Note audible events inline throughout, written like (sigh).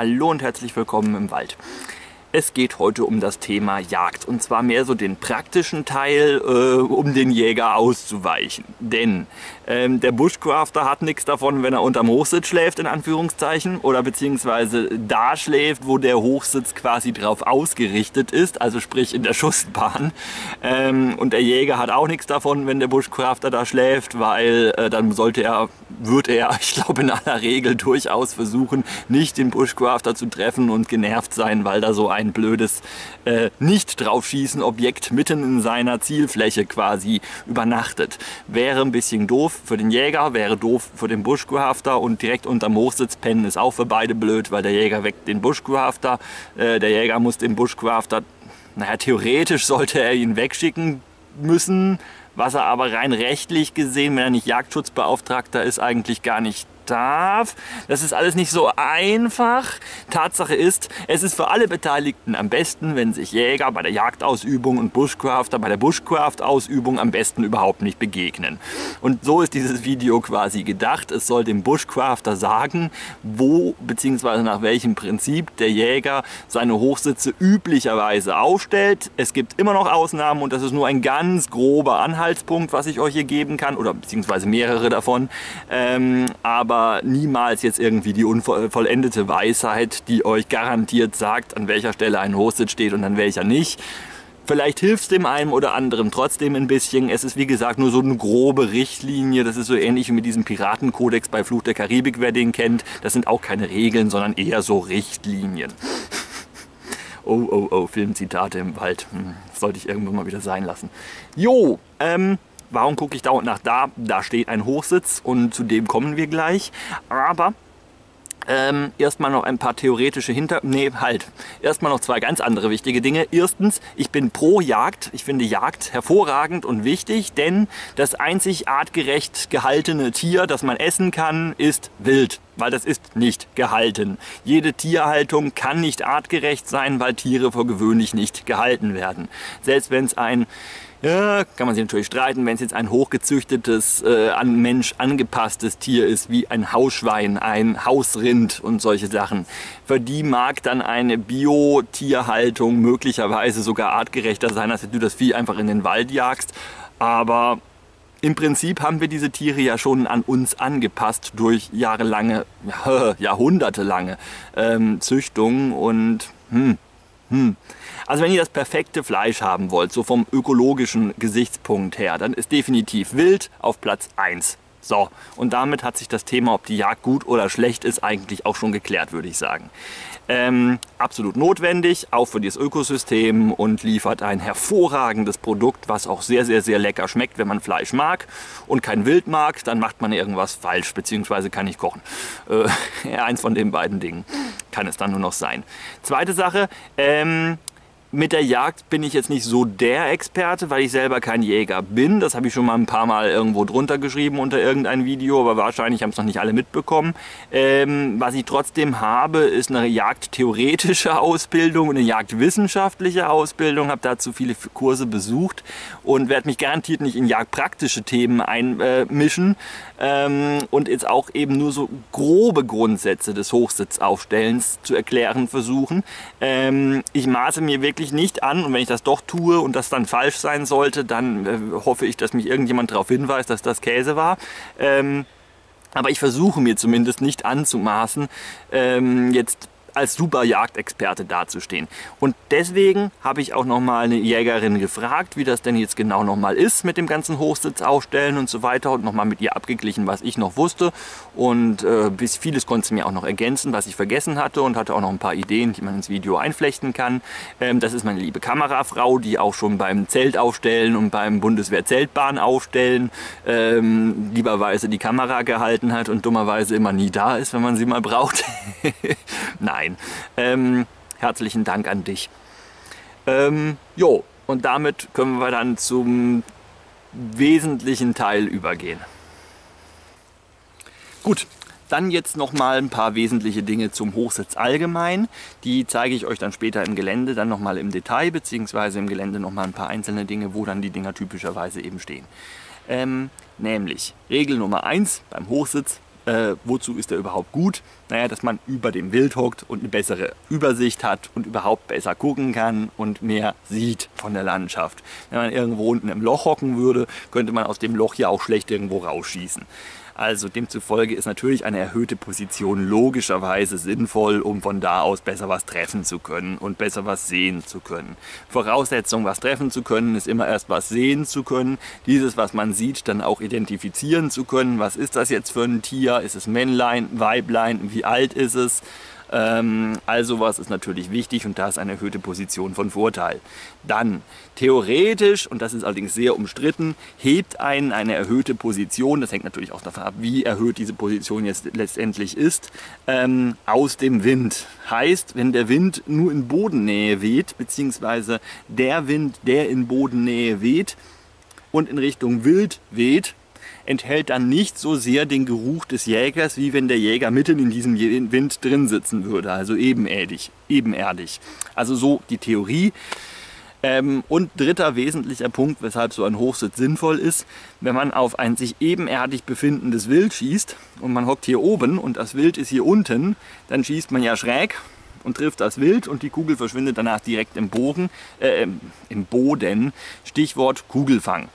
Hallo und herzlich willkommen im Wald. Es geht heute um das Thema Jagd und zwar mehr so den praktischen Teil, äh, um den Jäger auszuweichen. Denn ähm, der Bushcrafter hat nichts davon, wenn er unterm Hochsitz schläft, in Anführungszeichen, oder beziehungsweise da schläft, wo der Hochsitz quasi drauf ausgerichtet ist, also sprich in der (laughs) Schussbahn. Ähm, und der Jäger hat auch nichts davon, wenn der Bushcrafter da schläft, weil äh, dann sollte er, wird er, (laughs) ich glaube in aller Regel durchaus versuchen, nicht den Bushcrafter zu treffen und genervt sein, weil da so ein ein blödes äh, nicht draufschießen Objekt mitten in seiner Zielfläche quasi übernachtet. Wäre ein bisschen doof für den Jäger, wäre doof für den Bushcrafter und direkt unterm Hochsitz pennen ist auch für beide blöd, weil der Jäger weckt den Bushcrafter, äh, der Jäger muss den Bushcrafter, naja theoretisch sollte er ihn wegschicken müssen, was er aber rein rechtlich gesehen, wenn er nicht Jagdschutzbeauftragter ist, eigentlich gar nicht darf. Das ist alles nicht so einfach. Tatsache ist, es ist für alle Beteiligten am besten, wenn sich Jäger bei der Jagdausübung und Bushcrafter bei der Bushcraft-Ausübung am besten überhaupt nicht begegnen. Und so ist dieses Video quasi gedacht. Es soll dem Bushcrafter sagen, wo bzw. nach welchem Prinzip der Jäger seine Hochsitze üblicherweise aufstellt. Es gibt immer noch Ausnahmen und das ist nur ein ganz grober Anhaltspunkt, was ich euch hier geben kann oder beziehungsweise mehrere davon. Ähm, aber niemals jetzt irgendwie die unvollendete Weisheit, die euch garantiert sagt, an welcher Stelle ein Hosted steht und an welcher nicht. Vielleicht hilft es dem einen oder anderen trotzdem ein bisschen. Es ist wie gesagt nur so eine grobe Richtlinie. Das ist so ähnlich wie mit diesem Piratenkodex bei Fluch der Karibik, wer den kennt. Das sind auch keine Regeln, sondern eher so Richtlinien. Oh, oh, oh, Filmzitate im Wald. Hm, sollte ich irgendwann mal wieder sein lassen. Jo, ähm, Warum gucke ich dauernd nach da? Da steht ein Hochsitz und zu dem kommen wir gleich. Aber ähm, erstmal noch ein paar theoretische Hinter... Nee, halt. Erstmal noch zwei ganz andere wichtige Dinge. Erstens, ich bin pro Jagd. Ich finde Jagd hervorragend und wichtig, denn das einzig artgerecht gehaltene Tier, das man essen kann, ist wild. Weil das ist nicht gehalten. Jede Tierhaltung kann nicht artgerecht sein, weil Tiere vor gewöhnlich nicht gehalten werden. Selbst wenn es ein ja, kann man sich natürlich streiten, wenn es jetzt ein hochgezüchtetes, äh, an Mensch angepasstes Tier ist, wie ein Hausschwein, ein Hausrind und solche Sachen. Für die mag dann eine Bio-Tierhaltung möglicherweise sogar artgerechter sein, als wenn du das Vieh einfach in den Wald jagst. Aber im Prinzip haben wir diese Tiere ja schon an uns angepasst durch jahrelange, (laughs) jahrhundertelange ähm, Züchtung und hm, hm. Also wenn ihr das perfekte Fleisch haben wollt, so vom ökologischen Gesichtspunkt her, dann ist definitiv Wild auf Platz 1. So, und damit hat sich das Thema, ob die Jagd gut oder schlecht ist, eigentlich auch schon geklärt, würde ich sagen. Ähm, absolut notwendig, auch für das Ökosystem und liefert ein hervorragendes Produkt, was auch sehr, sehr, sehr lecker schmeckt, wenn man Fleisch mag und kein Wild mag, dann macht man irgendwas falsch, beziehungsweise kann ich kochen. Äh, (laughs) eins von den beiden Dingen kann es dann nur noch sein. Zweite Sache, ähm, mit der Jagd bin ich jetzt nicht so der Experte, weil ich selber kein Jäger bin. Das habe ich schon mal ein paar Mal irgendwo drunter geschrieben unter irgendein Video, aber wahrscheinlich haben es noch nicht alle mitbekommen. Ähm, was ich trotzdem habe, ist eine jagdtheoretische (laughs) Ausbildung und eine jagdwissenschaftliche Ausbildung. Habe dazu viele Kurse besucht und werde mich garantiert nicht in jagdpraktische Themen einmischen ähm, und jetzt auch eben nur so grobe Grundsätze des Hochsitzaufstellens zu erklären versuchen. Ähm, ich maße mir wirklich wirklich nicht an und wenn ich das doch tue und das dann falsch sein sollte, dann äh, hoffe ich, dass mich irgendjemand darauf hinweist, dass das Käse war. Ähm, aber ich versuche mir zumindest nicht anzumaßen, ähm, jetzt als super Jagdexperte dazustehen. Und deswegen habe ich auch nochmal eine Jägerin gefragt, wie das denn jetzt genau nochmal ist mit dem ganzen Hochsitz aufstellen und so weiter und nochmal mit ihr abgeglichen, was ich noch wusste. Und äh, bis vieles konnte sie mir auch noch ergänzen, was ich vergessen hatte und hatte auch noch ein paar Ideen, die man ins Video einflechten kann. Ähm, das ist meine liebe Kamerafrau, die auch schon beim Zelt aufstellen und beim Bundeswehr-Zeltbahn aufstellen ähm, lieberweise die Kamera gehalten hat und dummerweise immer nie da ist, wenn man sie mal braucht. (laughs) Nein Nein. Ähm, herzlichen Dank an dich. Ähm, jo, und damit können wir dann zum wesentlichen Teil übergehen. Gut, dann jetzt noch mal ein paar wesentliche Dinge zum Hochsitz allgemein. Die zeige ich euch dann später im Gelände dann noch mal im Detail, beziehungsweise im Gelände noch mal ein paar einzelne Dinge, wo dann die Dinger typischerweise eben stehen. Ähm, nämlich Regel Nummer 1 beim Hochsitz, Äh, wozu ist er überhaupt gut? Naja, dass man über dem Wild hockt und eine bessere Übersicht hat und überhaupt besser gucken kann und mehr sieht von der Landschaft. Wenn man irgendwo unten im Loch hocken würde, könnte man aus dem Loch ja auch schlecht irgendwo rausschießen. Also demzufolge ist natürlich eine erhöhte Position logischerweise sinnvoll, um von da aus besser was treffen zu können und besser was sehen zu können. Voraussetzung, was treffen zu können, ist immer erst was sehen zu können. Dieses, was man sieht, dann auch identifizieren zu können. Was ist das jetzt für ein Tier? Ist es Männlein, Weiblein? Wie alt ist es? Ähm, all sowas ist natürlich wichtig und da ist eine erhöhte Position von Vorteil. Dann theoretisch, und das ist allerdings sehr umstritten, hebt einen eine erhöhte Position, das hängt natürlich auch davon ab, wie erhöht diese Position jetzt letztendlich ist, ähm, aus dem Wind. Heißt, wenn der Wind nur in Bodennähe weht, beziehungsweise der Wind, der in Bodennähe weht und in Richtung Wild weht, enthält dann nicht so sehr den Geruch des Jägers, wie wenn der Jäger mitten in diesem Wind drin sitzen würde, also ebenerdig. ebenerdig. Also so die Theorie. Ähm, und dritter wesentlicher Punkt, weshalb so ein Hochsitz sinnvoll ist, wenn man auf ein sich ebenerdig befindendes Wild schießt und man hockt hier oben und das Wild ist hier unten, dann schießt man ja schräg und trifft das Wild und die Kugel verschwindet danach direkt im, Bogen, äh, im Boden. Stichwort Kugelfang.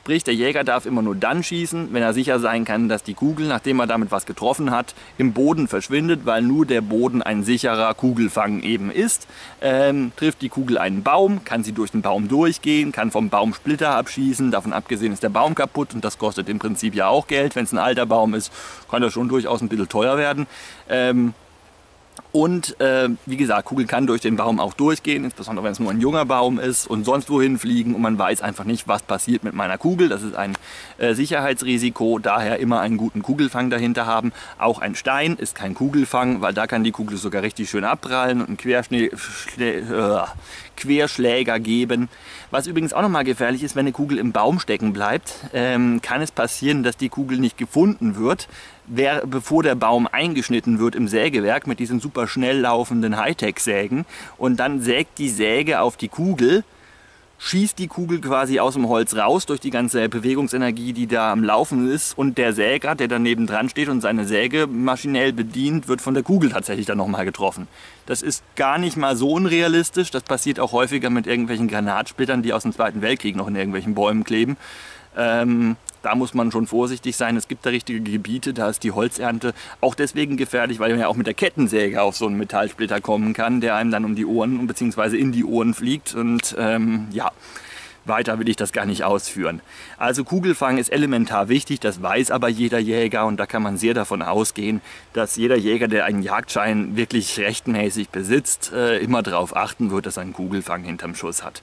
Sprich, der Jäger darf immer nur dann schießen, wenn er sicher sein kann, dass die Kugel, nachdem er damit was getroffen hat, im Boden verschwindet, weil nur der Boden ein sicherer Kugelfang eben ist. Ähm, trifft die Kugel einen Baum, kann sie durch den Baum durchgehen, kann vom Baum Splitter abschießen. Davon abgesehen ist der Baum kaputt und das kostet im Prinzip ja auch Geld. Wenn es ein alter Baum ist, kann das schon durchaus ein bisschen teuer werden. Ähm, und äh, wie gesagt, Kugel kann durch den Baum auch durchgehen, insbesondere wenn es nur ein junger Baum ist und sonst wohin fliegen und man weiß einfach nicht, was passiert mit meiner Kugel. Das ist ein äh, Sicherheitsrisiko, daher immer einen guten Kugelfang dahinter haben. Auch ein Stein ist kein Kugelfang, weil da kann die Kugel sogar richtig schön abprallen und einen Querschnee, äh, Querschläger geben. Was übrigens auch nochmal gefährlich ist, wenn eine Kugel im Baum stecken bleibt, ähm, kann es passieren, dass die Kugel nicht gefunden wird, wer, bevor der Baum eingeschnitten wird im Sägewerk mit diesen super schnell laufenden Hightech-Sägen. Und dann sägt die Säge auf die Kugel schießt die Kugel quasi aus dem Holz raus durch die ganze Bewegungsenergie, die da am Laufen ist. Und der Säger, der daneben dran steht und seine Säge maschinell bedient, wird von der Kugel tatsächlich dann nochmal getroffen. Das ist gar nicht mal so unrealistisch. Das passiert auch häufiger mit irgendwelchen Granatsplittern, die aus dem Zweiten Weltkrieg noch in irgendwelchen Bäumen kleben. Ähm, da muss man schon vorsichtig sein. Es gibt da richtige Gebiete, da ist die Holzernte auch deswegen gefährlich, weil man ja auch mit der Kettensäge auf so einen Metallsplitter kommen kann, der einem dann um die Ohren bzw. in die Ohren fliegt. Und ähm, ja, weiter will ich das gar nicht ausführen. Also Kugelfang ist elementar wichtig, das weiß aber jeder Jäger und da kann man sehr davon ausgehen, dass jeder Jäger, der einen Jagdschein wirklich rechtmäßig besitzt, äh, immer darauf achten wird, dass er einen Kugelfang hinterm Schuss hat.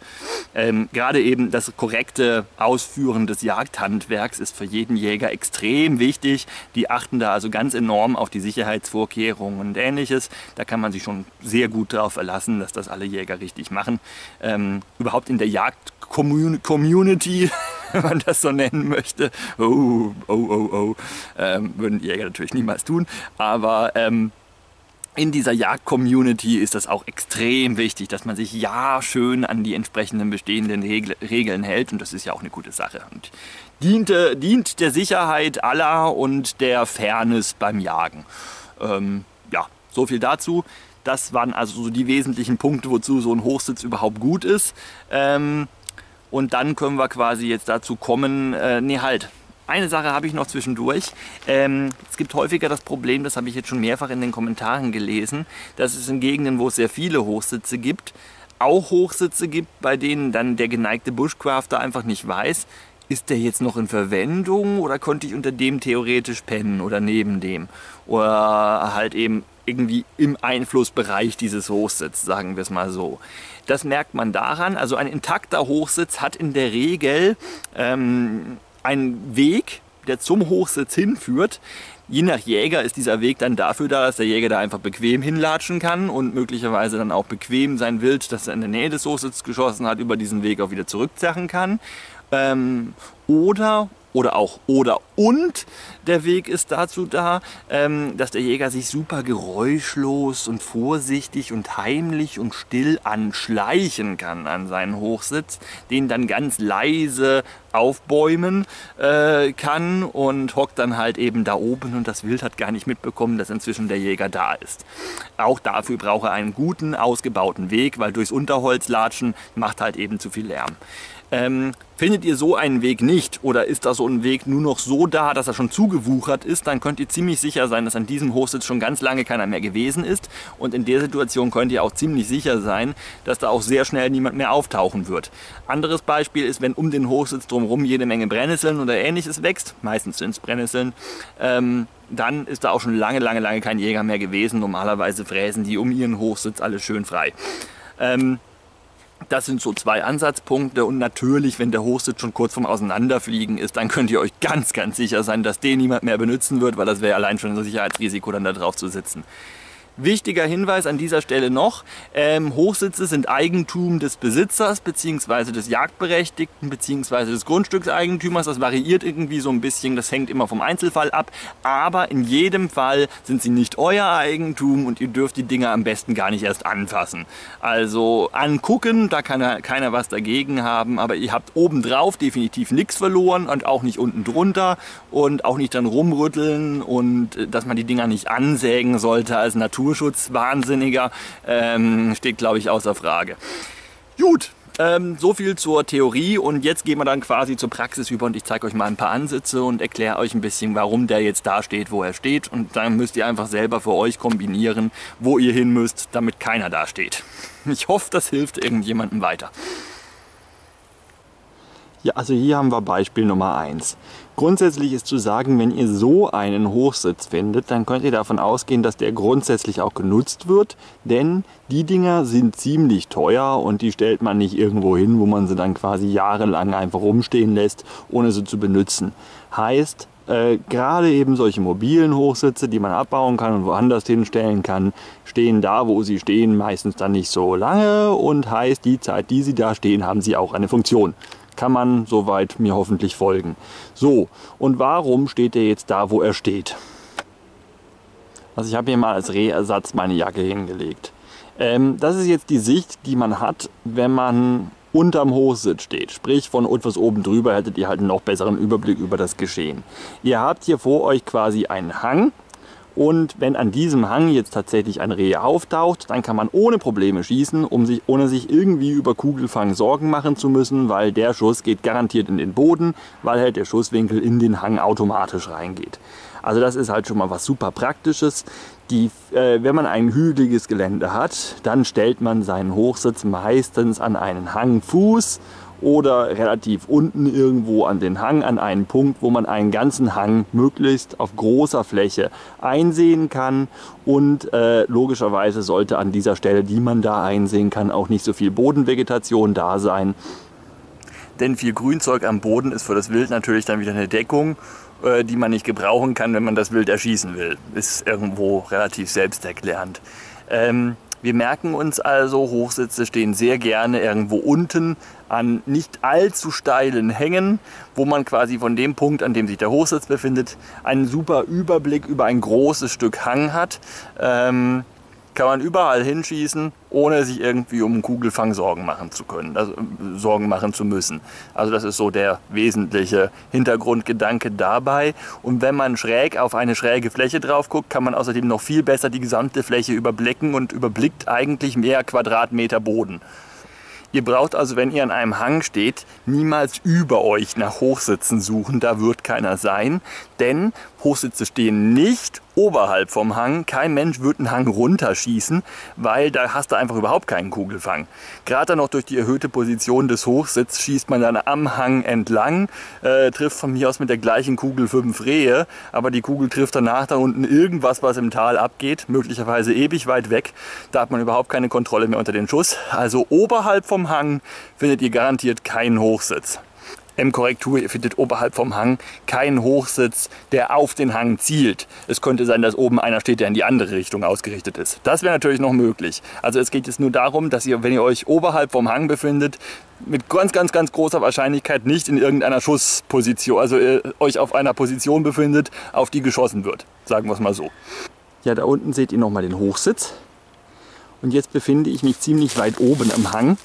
Ähm, gerade eben das korrekte Ausführen des Jagdhandwerks ist für jeden Jäger extrem wichtig. Die achten da also ganz enorm auf die Sicherheitsvorkehrungen und ähnliches. Da kann man sich schon sehr gut darauf verlassen, dass das alle Jäger richtig machen. Ähm, überhaupt in der Jagd Community, (laughs) wenn man das so nennen möchte. Oh, oh, oh, oh. Ähm, würden Jäger natürlich niemals tun. Aber ähm, in dieser Jagd-Community ist das auch extrem wichtig, dass man sich ja schön an die entsprechenden bestehenden Regel Regeln hält. Und das ist ja auch eine gute Sache. Und dient, dient der Sicherheit aller und der Fairness beim Jagen. Ähm, ja, so viel dazu. Das waren also so die wesentlichen Punkte, wozu so ein Hochsitz überhaupt gut ist. Ähm, und dann können wir quasi jetzt dazu kommen, äh, nee halt, eine Sache habe ich noch zwischendurch. Ähm, es gibt häufiger das Problem, das habe ich jetzt schon mehrfach in den Kommentaren gelesen, dass es in Gegenden, wo es sehr viele Hochsitze gibt, auch Hochsitze gibt, bei denen dann der geneigte Bushcrafter einfach nicht weiß, ist der jetzt noch in Verwendung oder konnte ich unter dem theoretisch pennen oder neben dem? Oder halt eben irgendwie im Einflussbereich dieses Hochsitzes, sagen wir es mal so. Das merkt man daran, also ein intakter Hochsitz hat in der Regel ähm, einen Weg, der zum Hochsitz hinführt. Je nach Jäger ist dieser Weg dann dafür da, dass der Jäger da einfach bequem hinlatschen kann und möglicherweise dann auch bequem sein Wild, das er in der Nähe des Hochsitzes geschossen hat, über diesen Weg auch wieder zurückzerren kann. Ähm, oder oder auch oder und der Weg ist dazu da, ähm, dass der Jäger sich super geräuschlos und vorsichtig und heimlich und still anschleichen kann an seinen Hochsitz, den dann ganz leise aufbäumen äh, kann und hockt dann halt eben da oben und das Wild hat gar nicht mitbekommen, dass inzwischen der Jäger da ist. Auch dafür braucht er einen guten, ausgebauten Weg, weil durchs Unterholz latschen macht halt eben zu viel Lärm. Ähm, findet ihr so einen Weg nicht oder ist da so ein Weg nur noch so da, dass er schon zugewuchert ist, dann könnt ihr ziemlich sicher sein, dass an diesem Hochsitz schon ganz lange keiner mehr gewesen ist. Und in der Situation könnt ihr auch ziemlich sicher sein, dass da auch sehr schnell niemand mehr auftauchen wird. Anderes Beispiel ist, wenn um den Hochsitz drumherum jede Menge Brennnesseln oder ähnliches wächst, meistens sind es Brennnesseln, ähm, dann ist da auch schon lange, lange, lange kein Jäger mehr gewesen. Normalerweise fräsen die um ihren Hochsitz alles schön frei. Ähm, das sind so zwei Ansatzpunkte und natürlich, wenn der Hochsitz schon kurz vorm Auseinanderfliegen ist, dann könnt ihr euch ganz, ganz sicher sein, dass den niemand mehr benutzen wird, weil das wäre allein schon ein Sicherheitsrisiko, dann da drauf zu sitzen. Wichtiger Hinweis an dieser Stelle noch, ähm, Hochsitze sind Eigentum des Besitzers bzw. des Jagdberechtigten bzw. des Grundstückseigentümers. Das variiert irgendwie so ein bisschen, das hängt immer vom Einzelfall ab. Aber in jedem Fall sind sie nicht euer Eigentum und ihr dürft die Dinger am besten gar nicht erst anfassen. Also angucken, da kann keiner was dagegen haben, aber ihr habt obendrauf definitiv nichts verloren und auch nicht unten drunter und auch nicht dann rumrütteln und äh, dass man die Dinger nicht ansägen sollte als Natur Naturschutzwahnsinniger, ähm, steht glaube ich außer Frage. Gut, ähm, so viel zur Theorie und jetzt gehen wir dann quasi zur Praxis über und ich zeige euch mal ein paar Ansätze und erkläre euch ein bisschen, warum der jetzt da steht, wo er steht und dann müsst ihr einfach selber für euch kombinieren, wo ihr hin müsst, damit keiner da steht. Ich hoffe, das hilft irgendjemandem weiter. Ja, also hier haben wir Beispiel Nummer 1. Grundsätzlich ist zu sagen, wenn ihr so einen Hochsitz findet, dann könnt ihr davon ausgehen, dass der grundsätzlich auch genutzt wird, denn die Dinger sind ziemlich teuer und die stellt man nicht irgendwo hin, wo man sie dann quasi jahrelang einfach rumstehen lässt, ohne sie zu benutzen. Heißt, äh, gerade eben solche mobilen Hochsitze, die man abbauen kann und woanders hinstellen kann, stehen da, wo sie stehen, meistens dann nicht so lange und heißt, die Zeit, die sie da stehen, haben sie auch eine Funktion kann man soweit mir hoffentlich folgen. So, und warum steht er jetzt da, wo er steht? Also ich habe hier mal als Rehersatz meine Jacke hingelegt. Ähm, das ist jetzt die Sicht, die man hat, wenn man unterm Hochsitz steht. Sprich, von etwas oben drüber hättet ihr halt einen noch besseren Überblick über das Geschehen. Ihr habt hier vor euch quasi einen Hang, und wenn an diesem Hang jetzt tatsächlich ein Reh auftaucht, dann kann man ohne Probleme schießen, um sich, ohne sich irgendwie über Kugelfang Sorgen machen zu müssen, weil der Schuss geht garantiert in den Boden, weil halt der Schusswinkel in den Hang automatisch reingeht. Also das ist halt schon mal was super Praktisches. Die, äh, wenn man ein hügeliges Gelände hat, dann stellt man seinen Hochsitz meistens an einen Hangfuß oder relativ unten irgendwo an den Hang, an einen Punkt, wo man einen ganzen Hang möglichst auf großer Fläche einsehen kann. Und äh, logischerweise sollte an dieser Stelle, die man da einsehen kann, auch nicht so viel Bodenvegetation da sein. Denn viel Grünzeug am Boden ist für das Wild natürlich dann wieder eine Deckung, äh, die man nicht gebrauchen kann, wenn man das Wild erschießen will. Ist irgendwo relativ selbsterklärend. Ähm, wir merken uns also, Hochsitze stehen sehr gerne irgendwo unten an nicht allzu steilen Hängen, wo man quasi von dem Punkt, an dem sich der Hochsitz befindet, einen super Überblick über ein großes Stück Hang hat. Ähm, kann man überall hinschießen, ohne sich irgendwie um Kugelfang Sorgen machen zu können, also Sorgen machen zu müssen. Also das ist so der wesentliche Hintergrundgedanke dabei. Und wenn man schräg auf eine schräge Fläche drauf guckt, kann man außerdem noch viel besser die gesamte Fläche überblicken und überblickt eigentlich mehr Quadratmeter Boden. Ihr braucht also, wenn ihr an einem Hang steht, niemals über euch nach Hochsitzen suchen, da wird keiner sein, denn Hochsitze stehen nicht oberhalb vom Hang. Kein Mensch wird einen Hang runterschießen, weil da hast du einfach überhaupt keinen Kugelfang. Gerade dann noch durch die erhöhte Position des Hochsitzes schießt man dann am Hang entlang, äh, trifft von mir aus mit der gleichen Kugel fünf Rehe, aber die Kugel trifft danach da unten irgendwas, was im Tal abgeht, möglicherweise ewig weit weg. Da hat man überhaupt keine Kontrolle mehr unter den Schuss. Also oberhalb vom Hang findet ihr garantiert keinen Hochsitz. M-Korrektur, ihr findet oberhalb vom Hang keinen Hochsitz, der auf den Hang zielt. Es könnte sein, dass oben einer steht, der in die andere Richtung ausgerichtet ist. Das wäre natürlich noch möglich. Also es geht jetzt nur darum, dass ihr, wenn ihr euch oberhalb vom Hang befindet, mit ganz, ganz, ganz großer Wahrscheinlichkeit nicht in irgendeiner Schussposition, also äh, euch auf einer Position befindet, auf die geschossen wird. Sagen wir es mal so. Ja, da unten seht ihr nochmal den Hochsitz. Und jetzt befinde ich mich ziemlich weit oben am Hang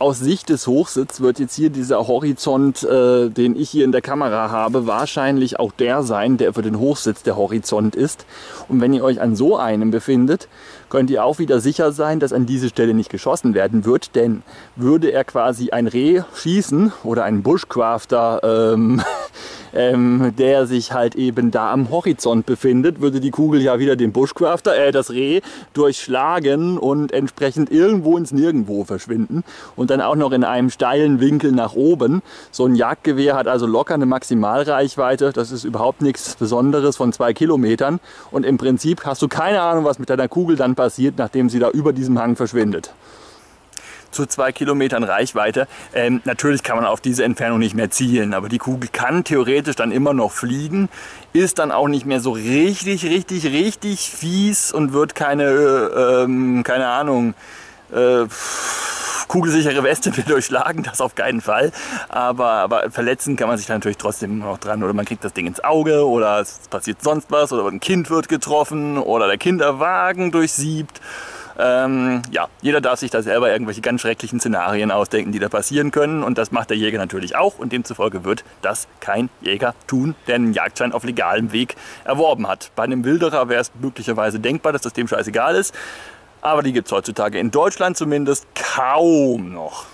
aus Sicht des Hochsitz wird jetzt hier dieser Horizont, äh, den ich hier in der Kamera habe, wahrscheinlich auch der sein, der für den Hochsitz der Horizont ist. Und wenn ihr euch an so einem befindet, könnt ihr auch wieder sicher sein, dass an diese Stelle nicht geschossen werden wird, denn würde er quasi ein Reh schießen oder einen Bushcrafter ähm, (laughs) ähm, der sich halt eben da am Horizont befindet, würde die Kugel ja wieder den Bushcrafter, äh, das Reh, durchschlagen und entsprechend irgendwo ins Nirgendwo verschwinden und dann auch noch in einem steilen Winkel nach oben. So ein Jagdgewehr hat also locker eine Maximalreichweite, das ist überhaupt nichts Besonderes von zwei Kilometern. Und im Prinzip hast du keine Ahnung, was mit deiner Kugel dann passiert, nachdem sie da über diesem Hang verschwindet zu zwei Kilometern Reichweite. Ähm, natürlich kann man auf diese Entfernung nicht mehr zielen, aber die Kugel kann theoretisch dann immer noch fliegen, ist dann auch nicht mehr so richtig, richtig, richtig fies und wird keine, ähm, keine Ahnung, äh, kugelsichere Weste mehr (laughs) durchschlagen, das auf keinen Fall. Aber, aber verletzen kann man sich natürlich trotzdem noch dran. Oder man kriegt das Ding ins Auge oder es passiert sonst was oder ein Kind wird getroffen oder der Kinderwagen durchsiebt. Ähm, ja, jeder darf sich da selber irgendwelche ganz schrecklichen Szenarien ausdenken, die da passieren können. Und das macht der Jäger natürlich auch. Und demzufolge wird das kein Jäger tun, der einen Jagdschein auf legalem Weg erworben hat. Bei einem Wilderer wäre es möglicherweise denkbar, dass das dem scheißegal ist. Aber die gibt es heutzutage in Deutschland zumindest kaum noch.